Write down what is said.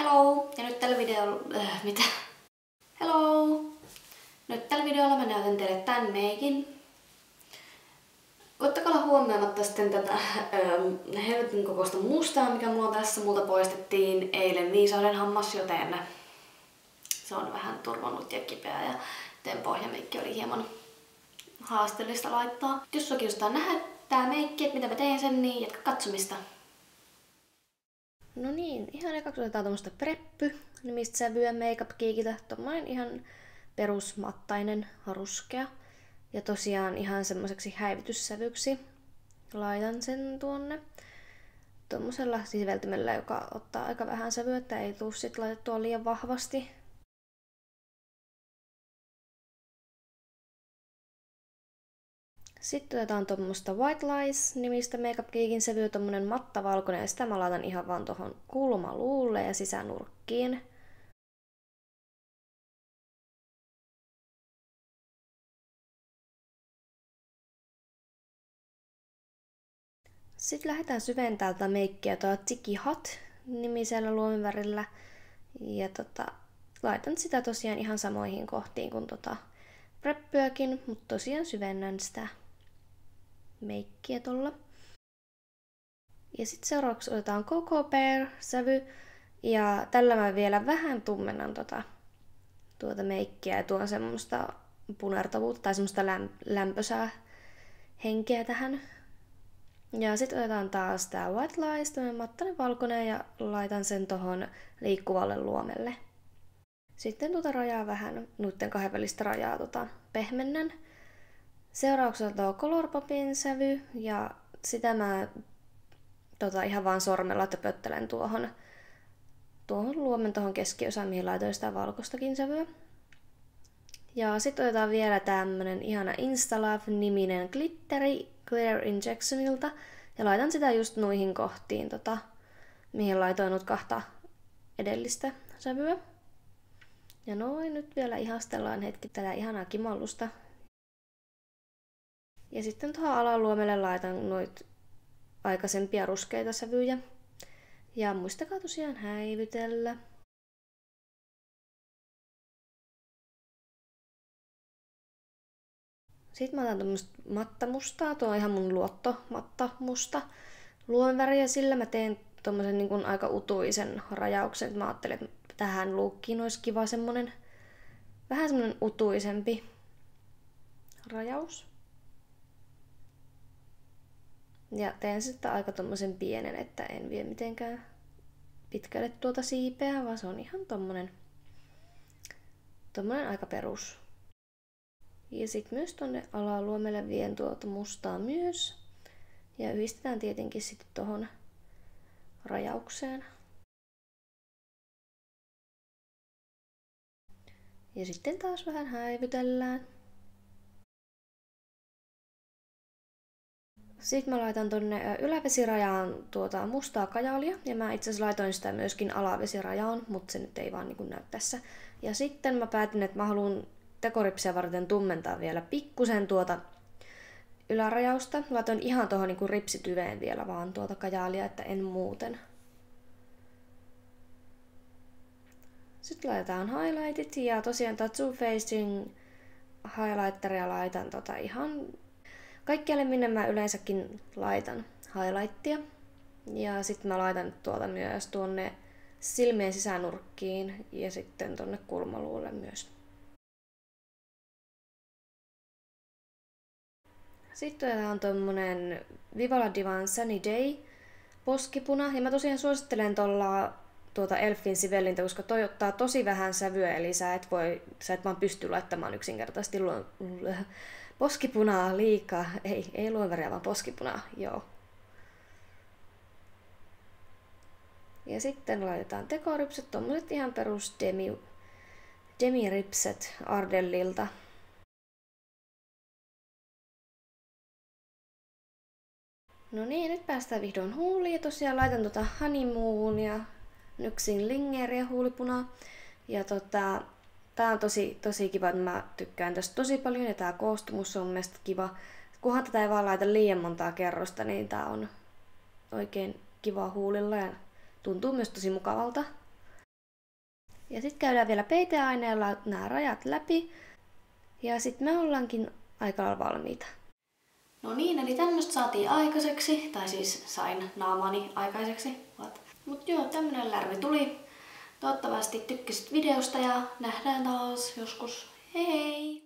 Hello! Ja nyt tällä videolla... Äh, mitä? Hello! Nyt tällä videolla mä näytän teille tän meikin. Ottakaa huomioimatta sitten tätä ähm, helvetin kokoista mustaa, mikä mulla tässä multa poistettiin eilen viisauden hammas, joten se on vähän turvonnut ja kipeä ja teen pohjameikki oli hieman haasteellista laittaa. Jos sua kiinnostaa nähdä tää meikki, että mitä mä teen sen, niin jatka katsomista. No niin, ihan ekaksi otetaan tuommoista preppy nimistä sävyä Makeup Geekiltä. Tuommoinen ihan perusmattainen, ruskea. Ja tosiaan ihan semmoiseksi häivityssävyksi laitan sen tuonne tuommoisella siveltimellä, joka ottaa aika vähän sävyä, että ei tuu sit laitettua liian vahvasti. Sitten otetaan tuommoista White Lies-nimistä Makeup Geekin sävyä, tommonen mattavalkoinen, ja sitä mä laitan ihan vaan tuohon kulmaluulle ja sisänurkkiin. Sitten lähdetään syventämään tätä meikkiä tuolla Tiki Hot nimisellä luomivärillä. Ja tota, laitan sitä tosiaan ihan samoihin kohtiin kuin tota preppyäkin, mutta tosiaan syvennän sitä meikkiä tuolla. Ja sitten seuraavaksi otetaan Coco Bear sävy. Ja tällä mä vielä vähän tummennan tota, tuota meikkiä ja tuon semmoista punertavuutta tai semmoista lämpösää henkeä tähän ja sitten otetaan taas tää White Lies, tämmönen mattainen valkoinen, ja laitan sen tohon liikkuvalle luomelle. Sitten tuota rajaa vähän, nuitten kahden välistä rajaa tota, pehmennän. Seurauksena tuo Colourpopin sävy, ja sitä mä tota, ihan vaan sormella töpöttelen tuohon, tuohon luomen tuohon keskiosaan, mihin laitoin sitä valkoistakin sävyä. Ja sitten otetaan vielä tämmönen ihana Instalove-niminen glitteri Clear Injectionilta. Ja laitan sitä just noihin kohtiin, tota, mihin laitoin nyt kahta edellistä sävyä. Ja noin, nyt vielä ihastellaan hetki tätä ihanaa kimallusta. Ja sitten tuohon alaluomelle laitan noit aikaisempia ruskeita sävyjä. Ja muistakaa tosiaan häivytellä. Sitten mä otan tämmöistä mattamustaa, tuo on ihan mun luotto mattamusta luonväriä, sillä mä teen tommosen niin aika utuisen rajauksen. Mä ajattelin, että tähän luukkiin olisi kiva semmonen vähän semmonen utuisempi rajaus. Ja teen sitten aika tommosen pienen, että en vie mitenkään pitkälle tuota siipeä, vaan se on ihan tommonen, tommonen aika perus ja sitten myös tuonne alaluomelle vien tuota mustaa myös. Ja yhdistetään tietenkin sitten tuohon rajaukseen. Ja sitten taas vähän häivytellään. Sitten mä laitan tonne ylävesirajaan tuota mustaa kajaalia ja mä itse asiassa laitoin sitä myöskin alavesirajaan, mutta se nyt ei vaan niin näy tässä. Ja sitten mä päätin, että mä haluan tekoripsiä varten tummentaa vielä pikkusen tuota ylärajausta. Laitoin ihan tuohon niin ripsityveen vielä vaan tuota kajaalia, että en muuten. Sitten laitetaan highlightit ja tosiaan Too Facing highlighteria laitan tota ihan kaikkialle minne mä yleensäkin laitan highlightia. Ja sitten mä laitan tuota myös tuonne silmien sisänurkkiin ja sitten tuonne kulmaluulle myös. Sitten otetaan tommonen Vivala Divan Sunny Day poskipuna. Ja mä tosiaan suosittelen tuolla tuota Elfin sivellintä, koska toi ottaa tosi vähän sävyä, eli sä et, voi, sä et vaan pysty laittamaan yksinkertaisesti lu- poskipunaa liikaa. Ei, ei luonväriä, vaan poskipunaa, joo. Ja sitten laitetaan tekoripset, tommoset ihan perus demi, demiripset Ardellilta. No niin, nyt päästään vihdoin huuliin. Ja tosiaan laitan tota honeymoonia, nyksin lingeria huulipunaa. Ja tota, tää on tosi, tosi kiva, että mä tykkään tästä tosi paljon ja tää koostumus on mielestäni kiva. Kunhan tätä ei vaan laita liian montaa kerrosta, niin tää on oikein kiva huulilla ja tuntuu myös tosi mukavalta. Ja sitten käydään vielä peiteaineella nämä rajat läpi. Ja sitten me ollaankin aika lailla valmiita. No niin, eli tämmöistä saatiin aikaiseksi, tai siis sain naamani aikaiseksi. Mutta joo, tämmönen lärvi tuli. Toivottavasti tykkäsit videosta ja nähdään taas joskus. Hei hei!